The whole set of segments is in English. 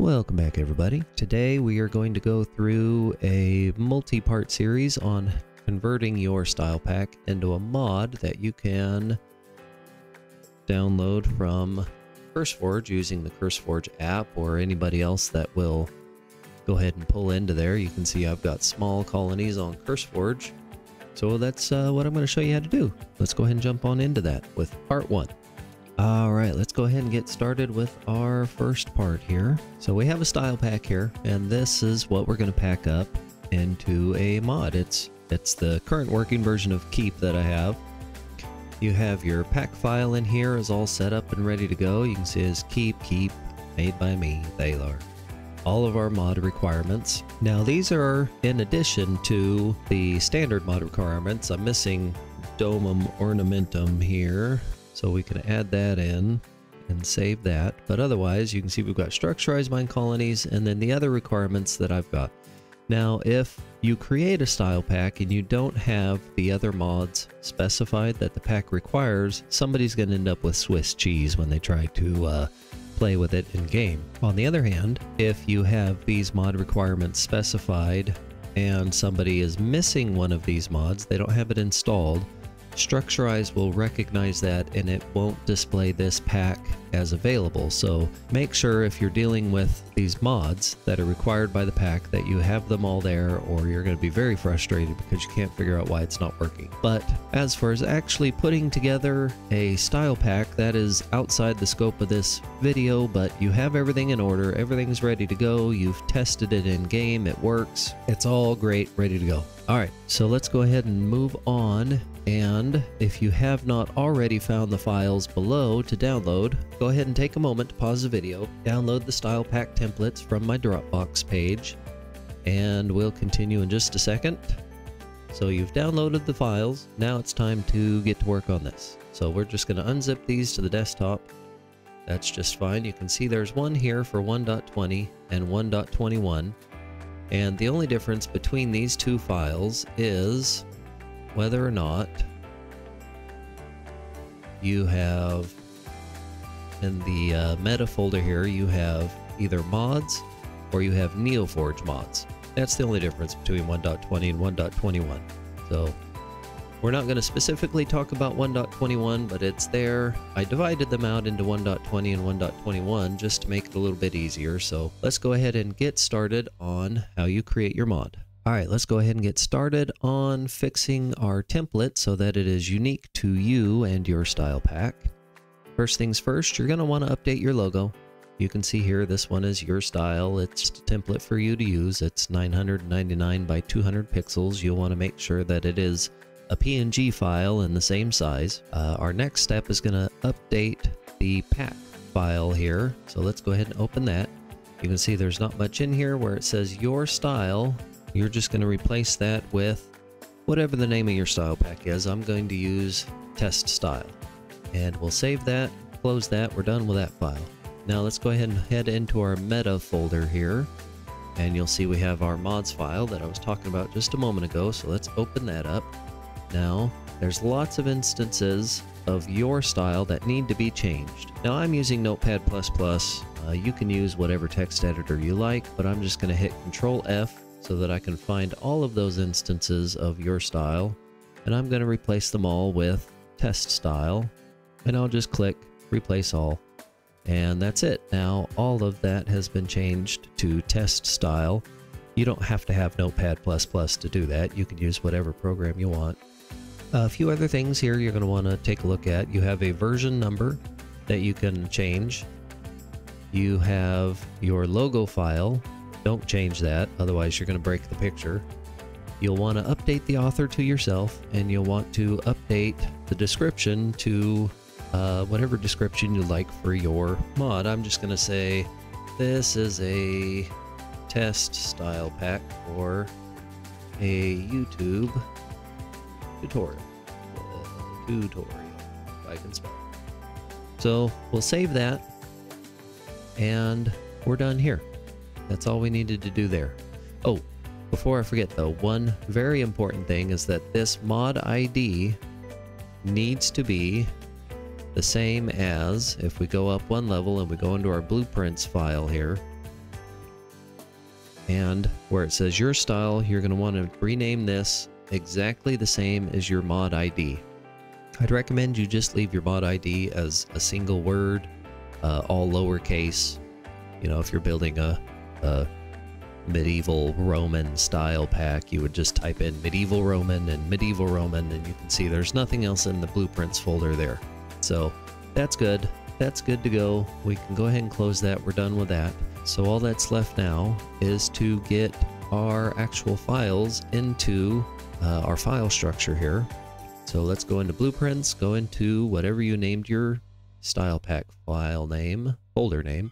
Welcome back everybody. Today we are going to go through a multi-part series on converting your style pack into a mod that you can download from CurseForge using the CurseForge app or anybody else that will go ahead and pull into there. You can see I've got SmallColonies on CurseForge. So that's uh, what I'm going to show you how to do. Let's go ahead and jump on into that with part one. All right, let's go ahead and get started with our first part here. So we have a style pack here, and this is what we're going to pack up into a mod. It's it's the current working version of Keep that I have. You have your pack file in here is all set up and ready to go. You can see it's Keep Keep made by me, Thaylar. All of our mod requirements. Now these are in addition to the standard mod requirements. I'm missing Domum Ornamentum here so we can add that in and save that. But otherwise, you can see we've got structurized Minecolonies and then the other requirements that I've got. Now, if you create a style pack and you don't have the other mods specified that the pack requires, somebody's going to end up with Swiss cheese when they try to uh, play with it in game. On the other hand, if you have these mod requirements specified and somebody is missing one of these mods, they don't have it installed, Structurize will recognize that and it won't display this pack as available. So make sure if you're dealing with these mods that are required by the pack that you have them all there or you're going to be very frustrated because you can't figure out why it's not working. But as far as actually putting together a style pack, that is outside the scope of this video, but you have everything in order, everything's ready to go, you've tested it in game, it works, it's all great, ready to go. Alright, so let's go ahead and move on and if you have not already found the files below to download, go ahead and take a moment to pause the video, download the style pack templates from my Dropbox page, and we'll continue in just a second. So you've downloaded the files, now it's time to get to work on this. So we're just going to unzip these to the desktop. That's just fine. You can see there's one here for 1.20 and 1.21. And the only difference between these two files is whether or not you have in the uh, meta folder here you have either mods or you have neoforge mods. That's the only difference between 1.20 and 1.21 so we're not going to specifically talk about 1.21 but it's there. I divided them out into 1.20 and 1.21 just to make it a little bit easier. So let's go ahead and get started on how you create your mod all right, let's go ahead and get started on fixing our template so that it is unique to you and your style pack. First things first, you're going to want to update your logo. You can see here, this one is your style. It's a template for you to use. It's 999 by 200 pixels. You'll want to make sure that it is a PNG file in the same size. Uh, our next step is going to update the pack file here. So let's go ahead and open that. You can see there's not much in here where it says your style you're just going to replace that with whatever the name of your style pack is. I'm going to use test style. And we'll save that, close that, we're done with that file. Now let's go ahead and head into our meta folder here. And you'll see we have our mods file that I was talking about just a moment ago. So let's open that up. Now, there's lots of instances of your style that need to be changed. Now I'm using Notepad++. Uh, you can use whatever text editor you like, but I'm just going to hit Control F so that I can find all of those instances of your style and I'm going to replace them all with test style and I'll just click replace all and that's it. Now all of that has been changed to test style. You don't have to have Notepad++ to do that. You can use whatever program you want. A few other things here you're going to want to take a look at. You have a version number that you can change. You have your logo file don't change that, otherwise you're going to break the picture. You'll want to update the author to yourself, and you'll want to update the description to uh, whatever description you like for your mod. I'm just going to say this is a test style pack for a YouTube tutorial. Uh, tutorial, I can spell. So we'll save that, and we're done here. That's all we needed to do there. Oh, before I forget though, one very important thing is that this mod ID needs to be the same as if we go up one level and we go into our blueprints file here, and where it says your style, you're going to want to rename this exactly the same as your mod ID. I'd recommend you just leave your mod ID as a single word, uh, all lowercase. You know, if you're building a, a medieval Roman style pack, you would just type in medieval Roman and medieval Roman, and you can see there's nothing else in the blueprints folder there. So that's good. That's good to go. We can go ahead and close that. We're done with that. So all that's left now is to get our actual files into uh, our file structure here. So let's go into blueprints, go into whatever you named your style pack file name, folder name,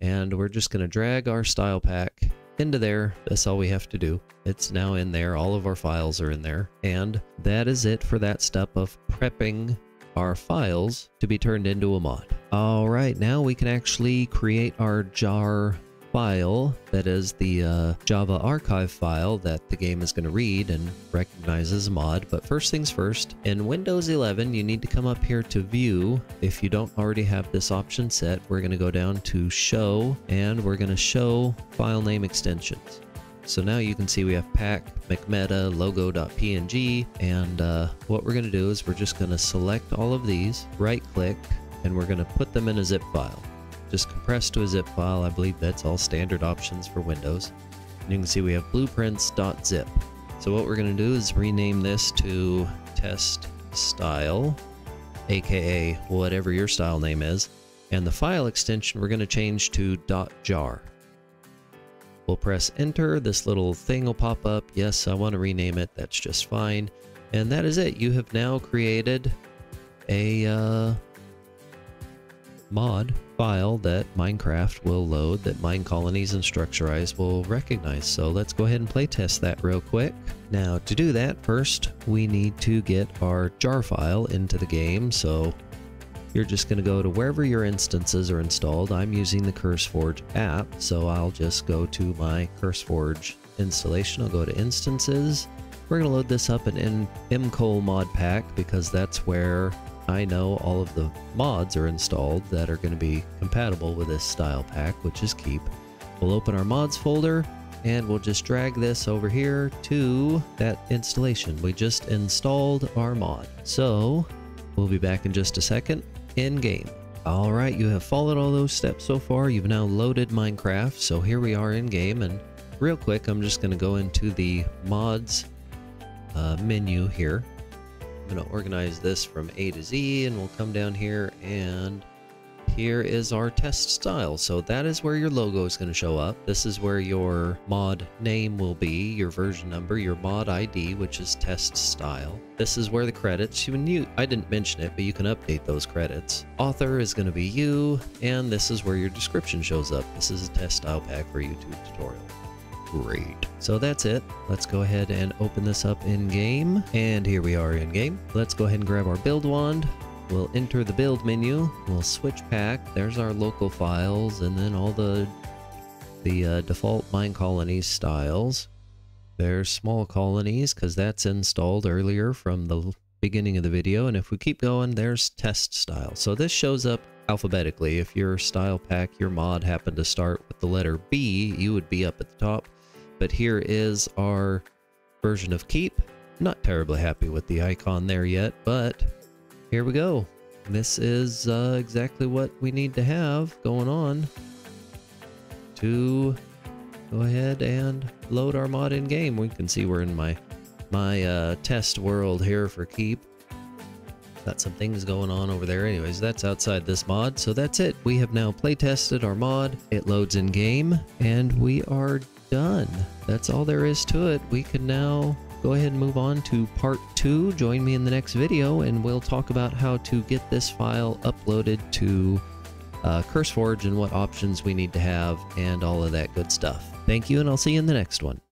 and we're just going to drag our style pack into there. That's all we have to do. It's now in there. All of our files are in there. And that is it for that step of prepping our files to be turned into a mod. All right, now we can actually create our jar file that is the uh, Java archive file that the game is going to read and recognize as a mod. But first things first, in Windows 11, you need to come up here to View. If you don't already have this option set, we're going to go down to Show, and we're going to show file name extensions. So now you can see we have pack, mcmeta, logo.png, and uh, what we're going to do is we're just going to select all of these, right click, and we're going to put them in a zip file just compress to a zip file. I believe that's all standard options for Windows. And you can see we have blueprints.zip. So what we're going to do is rename this to test style, aka whatever your style name is. And the file extension we're going to change to .jar. We'll press enter, this little thing will pop up. Yes, I want to rename it, that's just fine. And that is it. You have now created a uh, mod file that Minecraft will load that Minecolonies and Structurize will recognize. So let's go ahead and playtest that real quick. Now to do that, first we need to get our jar file into the game. So you're just going to go to wherever your instances are installed. I'm using the CurseForge app, so I'll just go to my CurseForge installation. I'll go to instances. We're going to load this up in mcol mod pack because that's where I know all of the mods are installed that are going to be compatible with this style pack, which is Keep. We'll open our mods folder and we'll just drag this over here to that installation. We just installed our mod. So we'll be back in just a second in game. All right, you have followed all those steps so far. You've now loaded Minecraft. So here we are in game and real quick, I'm just going to go into the mods uh, menu here going to organize this from A to Z and we'll come down here and here is our test style. So that is where your logo is going to show up. This is where your mod name will be, your version number, your mod ID, which is test style. This is where the credits, you, you I didn't mention it, but you can update those credits. Author is going to be you, and this is where your description shows up. This is a test style pack for YouTube tutorial. Great. So that's it. Let's go ahead and open this up in game. And here we are in game. Let's go ahead and grab our build wand. We'll enter the build menu. We'll switch pack. There's our local files and then all the the uh, default Minecolonies styles. There's SmallColonies because that's installed earlier from the beginning of the video. And if we keep going, there's test style. So this shows up alphabetically. If your style pack, your mod happened to start with the letter B, you would be up at the top. But here is our version of Keep. Not terribly happy with the icon there yet, but here we go. This is uh, exactly what we need to have going on to go ahead and load our mod in game. We can see we're in my my uh, test world here for Keep. Got some things going on over there anyways. That's outside this mod. So that's it. We have now play tested our mod. It loads in game and we are done. That's all there is to it. We can now go ahead and move on to part two. Join me in the next video and we'll talk about how to get this file uploaded to uh, CurseForge and what options we need to have and all of that good stuff. Thank you and I'll see you in the next one.